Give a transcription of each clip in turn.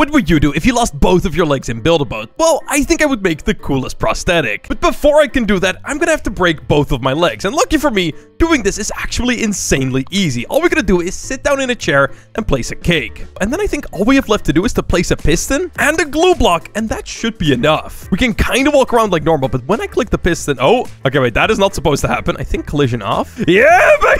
What would you do if you lost both of your legs in Build-A-Boat? Well, I think I would make the coolest prosthetic. But before I can do that, I'm gonna have to break both of my legs. And lucky for me, doing this is actually insanely easy. All we're gonna do is sit down in a chair and place a cake. And then I think all we have left to do is to place a piston and a glue block, and that should be enough. We can kind of walk around like normal, but when I click the piston... Oh, okay, wait, that is not supposed to happen. I think collision off. Yeah, but...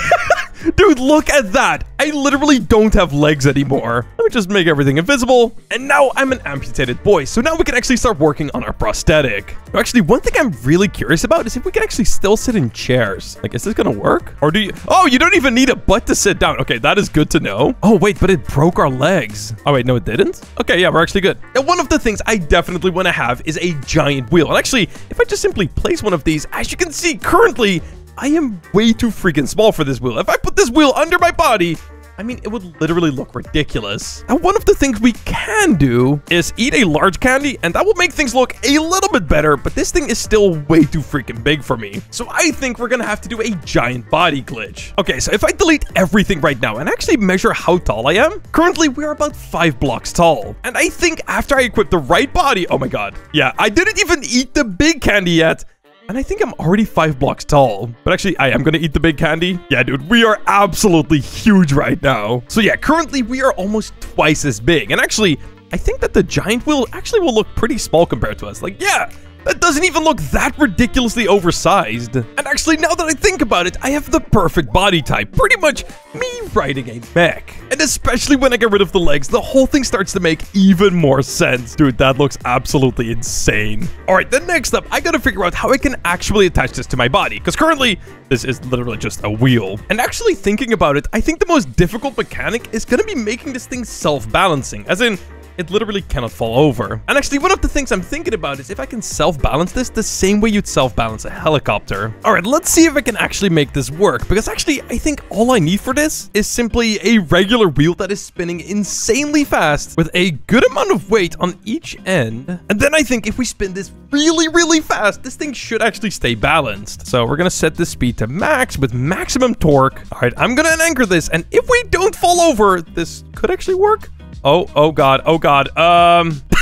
Dude, look at that. I literally don't have legs anymore. Let me just make everything invisible. And now I'm an amputated boy. So now we can actually start working on our prosthetic. Actually, one thing I'm really curious about is if we can actually still sit in chairs. Like, is this gonna work? Or do you... Oh, you don't even need a butt to sit down. Okay, that is good to know. Oh, wait, but it broke our legs. Oh, wait, no, it didn't? Okay, yeah, we're actually good. Now, one of the things I definitely want to have is a giant wheel. And actually, if I just simply place one of these, as you can see, currently, I am way too freaking small for this wheel. If I put this wheel under my body, I mean, it would literally look ridiculous. Now, one of the things we can do is eat a large candy, and that will make things look a little bit better, but this thing is still way too freaking big for me. So I think we're gonna have to do a giant body glitch. Okay, so if I delete everything right now and actually measure how tall I am, currently we're about five blocks tall. And I think after I equip the right body, oh my god. Yeah, I didn't even eat the big candy yet. And I think I'm already five blocks tall. But actually, I am going to eat the big candy. Yeah, dude, we are absolutely huge right now. So yeah, currently we are almost twice as big. And actually, I think that the giant wheel actually will look pretty small compared to us. Like, yeah, that doesn't even look that ridiculously oversized. And actually, now that I think about it, I have the perfect body type. Pretty much me riding a mech. And especially when I get rid of the legs, the whole thing starts to make even more sense. Dude, that looks absolutely insane. All right, then next up, I gotta figure out how I can actually attach this to my body. Because currently, this is literally just a wheel. And actually thinking about it, I think the most difficult mechanic is gonna be making this thing self-balancing. As in, it literally cannot fall over. And actually, one of the things I'm thinking about is if I can self-balance this the same way you'd self-balance a helicopter. All right, let's see if I can actually make this work. Because actually, I think all I need for this is simply a regular wheel that is spinning insanely fast with a good amount of weight on each end. And then I think if we spin this really, really fast, this thing should actually stay balanced. So we're to set the speed to max with maximum torque. All right, I'm to anchor this. And if we don't fall over, this could actually work. Oh, oh god, oh god. Um...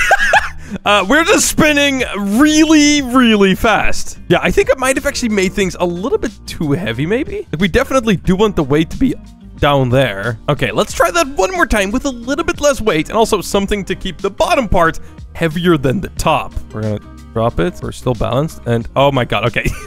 Uh, we're just spinning really, really fast. Yeah, I think I might have actually made things a little bit too heavy, maybe. Like, we definitely do want the weight to be down there. Okay, let's try that one more time with a little bit less weight and also something to keep the bottom part heavier than the top. We're gonna drop it. We're still balanced. And oh my god, okay.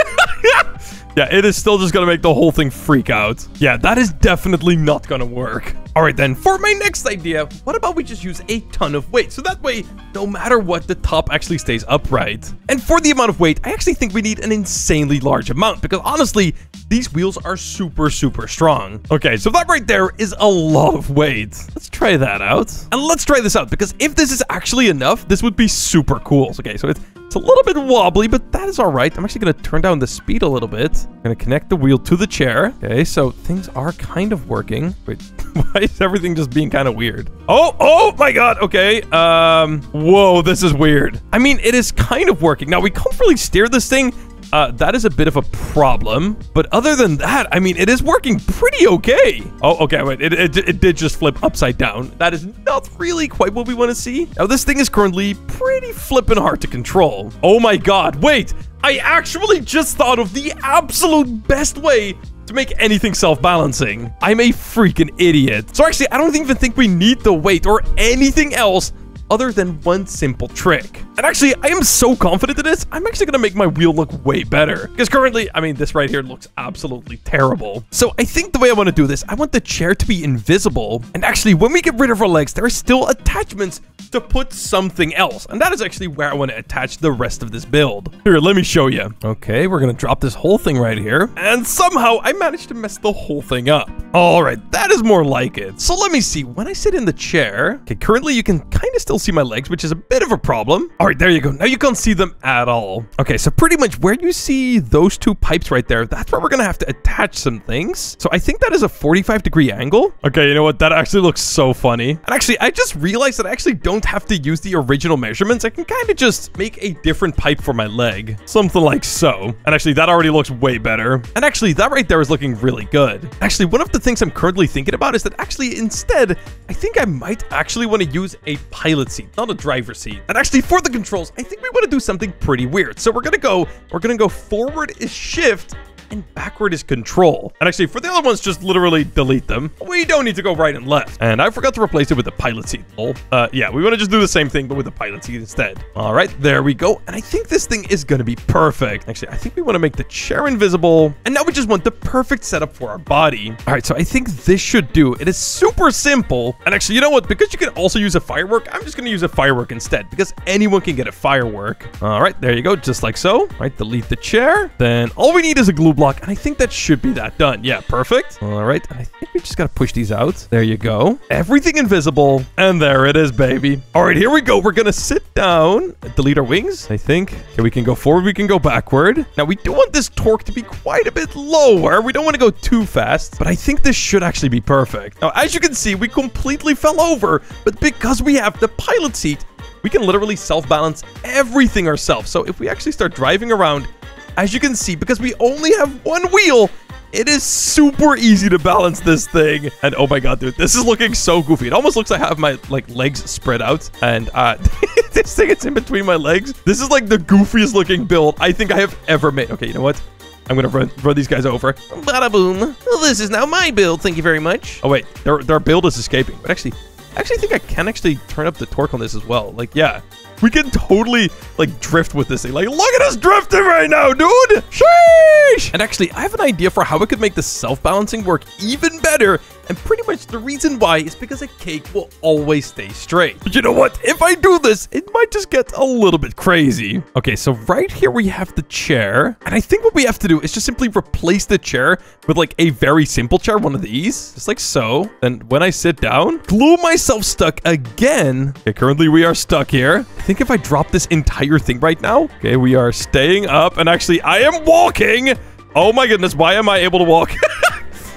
Yeah, it is still just gonna make the whole thing freak out. Yeah, that is definitely not gonna work. All right then, for my next idea, what about we just use a ton of weight? So that way, no matter what, the top actually stays upright. And for the amount of weight, I actually think we need an insanely large amount because honestly, these wheels are super, super strong. Okay, so that right there is a lot of weight. Let's try that out. And let's try this out because if this is actually enough, this would be super cool. Okay, so it's it's a little bit wobbly, but that is all right. I'm actually going to turn down the speed a little bit. I'm going to connect the wheel to the chair. Okay, so things are kind of working. Wait, why is everything just being kind of weird? Oh, oh my god. Okay. Um, whoa, this is weird. I mean, it is kind of working. Now, we can't really steer this thing uh, that is a bit of a problem. But other than that, I mean, it is working pretty okay. Oh, okay, wait, it, it, it did just flip upside down. That is not really quite what we want to see. Now, this thing is currently pretty flippin' hard to control. Oh my god, wait, I actually just thought of the absolute best way to make anything self-balancing. I'm a freaking idiot. So actually, I don't even think we need the weight or anything else other than one simple trick. And actually, I am so confident in this, I'm actually going to make my wheel look way better. Because currently, I mean, this right here looks absolutely terrible. So I think the way I want to do this, I want the chair to be invisible. And actually, when we get rid of our legs, there are still attachments to put something else. And that is actually where I want to attach the rest of this build. Here, let me show you. Okay, we're going to drop this whole thing right here. And somehow I managed to mess the whole thing up. All right, that is more like it. So let me see. When I sit in the chair, okay, currently you can kind of still see my legs, which is a bit of a problem. All right, there you go. Now you can't see them at all. Okay, so pretty much where you see those two pipes right there, that's where we're to have to attach some things. So I think that is a 45 degree angle. Okay, you know what? That actually looks so funny. And actually, I just realized that I actually don't have to use the original measurements. I can kind of just make a different pipe for my leg. Something like so. And actually, that already looks way better. And actually, that right there is looking really good. Actually, one of the things I'm currently thinking about is that actually instead, I think I might actually want to use a pilot seat, not a driver seat. And actually, for the controls, I think we want to do something pretty weird. So we're gonna go, we're gonna go forward is shift, and backward is control. And actually, for the other ones, just literally delete them. We don't need to go right and left. And I forgot to replace it with the pilot seat. Lol. Uh, yeah, we want to just do the same thing, but with the pilot seat instead. All right, there we go. And I think this thing is going to be perfect. Actually, I think we want to make the chair invisible. And now we just want the perfect setup for our body. All right, so I think this should do. It is super simple. And actually, you know what? Because you can also use a firework, I'm just going to use a firework instead because anyone can get a firework. All right, there you go. Just like so. All right, delete the chair. Then all we need is a glue block, and I think that should be that done. Yeah, perfect. All right, and I think we just gotta push these out. There you go. Everything invisible, and there it is, baby. All right, here we go. We're gonna sit down, delete our wings, I think. Okay, we can go forward, we can go backward. Now, we do want this torque to be quite a bit lower. We don't want to go too fast, but I think this should actually be perfect. Now, as you can see, we completely fell over, but because we have the pilot seat, we can literally self-balance everything ourselves. So if we actually start driving around as you can see, because we only have one wheel, it is super easy to balance this thing. And oh my god, dude, this is looking so goofy. It almost looks like I have my like legs spread out. And uh, this thing is in between my legs. This is like the goofiest looking build I think I have ever made. Okay, you know what? I'm gonna run, run these guys over. Bada boom. Well, this is now my build. Thank you very much. Oh wait, their, their build is escaping. But actually, I actually think I can actually turn up the torque on this as well. Like, yeah, we can totally, like, drift with this thing. Like, look at us drifting right now, dude! Sheesh! And actually, I have an idea for how we could make the self-balancing work even better and pretty much the reason why is because a cake will always stay straight. But you know what? If I do this, it might just get a little bit crazy. Okay, so right here we have the chair. And I think what we have to do is just simply replace the chair with like a very simple chair, one of these. Just like so. Then when I sit down, glue myself stuck again. Okay, currently we are stuck here. I think if I drop this entire thing right now, okay, we are staying up and actually I am walking. Oh my goodness, why am I able to walk?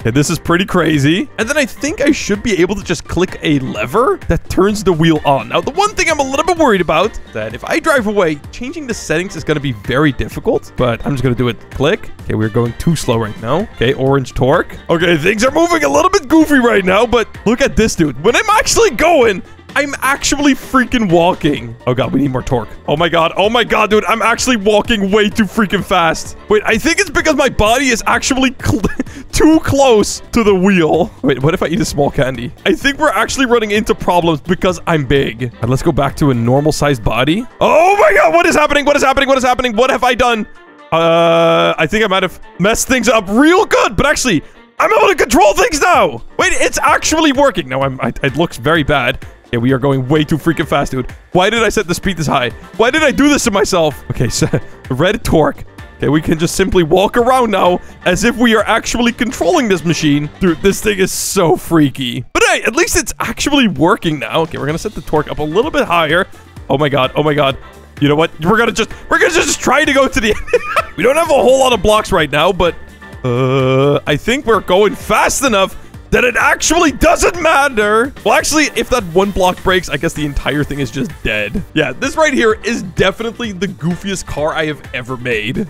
Okay, this is pretty crazy. And then I think I should be able to just click a lever that turns the wheel on. Now, the one thing I'm a little bit worried about, that if I drive away, changing the settings is going to be very difficult. But I'm just going to do it. Click. Okay, we're going too slow right now. Okay, orange torque. Okay, things are moving a little bit goofy right now, but look at this, dude. When I'm actually going, I'm actually freaking walking. Oh god, we need more torque. Oh my god. Oh my god, dude. I'm actually walking way too freaking fast. Wait, I think it's because my body is actually cl too close to the wheel. Wait, what if I eat a small candy? I think we're actually running into problems because I'm big. Right, let's go back to a normal sized body. Oh my god, what is happening? What is happening? What is happening? What have I done? Uh, I think I might have messed things up real good, but actually, I'm able to control things now. Wait, it's actually working. No, I'm, I, it looks very bad. Okay, we are going way too freaking fast, dude. Why did I set the speed this high? Why did I do this to myself? Okay, so red torque. Okay, we can just simply walk around now as if we are actually controlling this machine. Dude, this thing is so freaky. But hey, at least it's actually working now. Okay, we're gonna set the torque up a little bit higher. Oh my god, oh my god. You know what? We're gonna just, we're gonna just try to go to the end. we don't have a whole lot of blocks right now, but uh, I think we're going fast enough that it actually doesn't matter. Well, actually, if that one block breaks, I guess the entire thing is just dead. Yeah, this right here is definitely the goofiest car I have ever made.